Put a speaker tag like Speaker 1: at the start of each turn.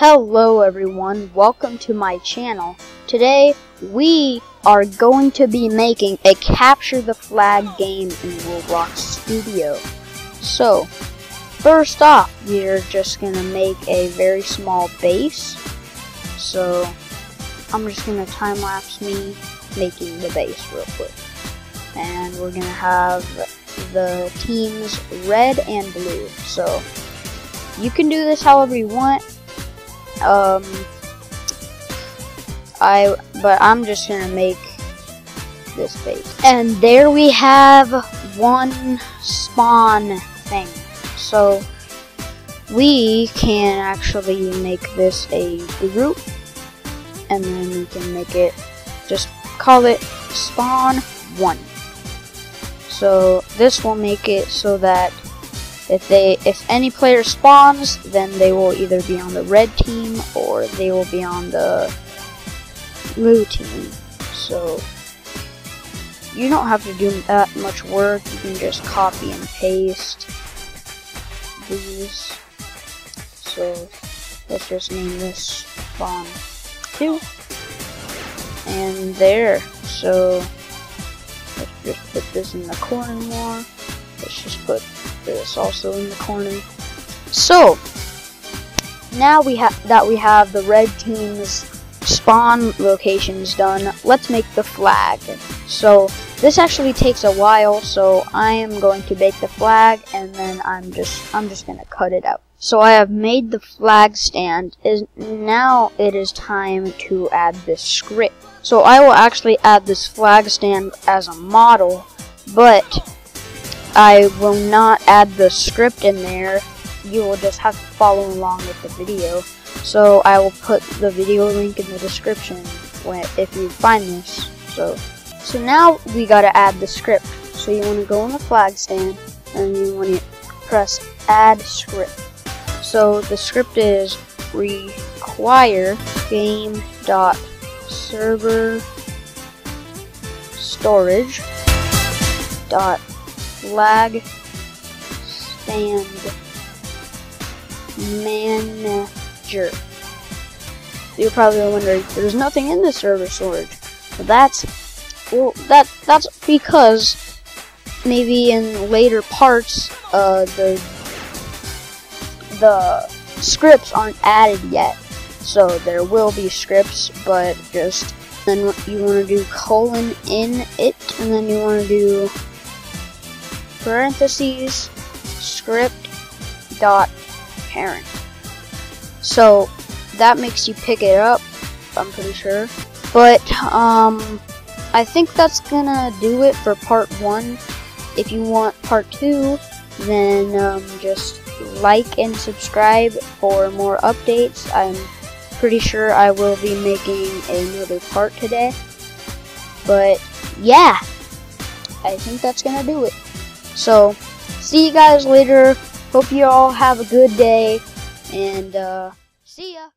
Speaker 1: Hello everyone, welcome to my channel. Today we are going to be making a capture the flag game in Roblox Studio. So, first off, we're just gonna make a very small base. So, I'm just gonna time lapse me making the base real quick. And we're gonna have the teams red and blue. So, you can do this however you want um, I, but I'm just gonna make this base. And there we have one spawn thing. So, we can actually make this a group, and then we can make it, just call it spawn 1. So, this will make it so that if they if any player spawns, then they will either be on the red team or they will be on the blue team. So you don't have to do that much work. You can just copy and paste these. So let's just name this spawn 2. And there. So let's just put this in the corner more. Let's just put this also in the corner. So, now we have that we have the red team's spawn locations done, let's make the flag. So, this actually takes a while, so I am going to make the flag and then I'm just I'm just going to cut it out. So I have made the flag stand. Is now it is time to add this script. So I will actually add this flag stand as a model, but I will not add the script in there. You will just have to follow along with the video. So I will put the video link in the description when, if you find this. So, so now we gotta add the script. So you want to go on the flag stand and you want to press add script. So the script is require game dot server storage dot flag stand manager. You're probably wondering, there's nothing in the server storage. That's well, that that's because maybe in later parts, uh, the the scripts aren't added yet. So there will be scripts, but just then you want to do colon in it, and then you want to do parentheses script dot parent. So that makes you pick it up, I'm pretty sure. But um I think that's gonna do it for part one. If you want part two, then um, just like and subscribe for more updates. I'm pretty sure I will be making another part today. But yeah, I think that's gonna do it. So, see you guys later. Hope you all have a good day. And, uh, see ya.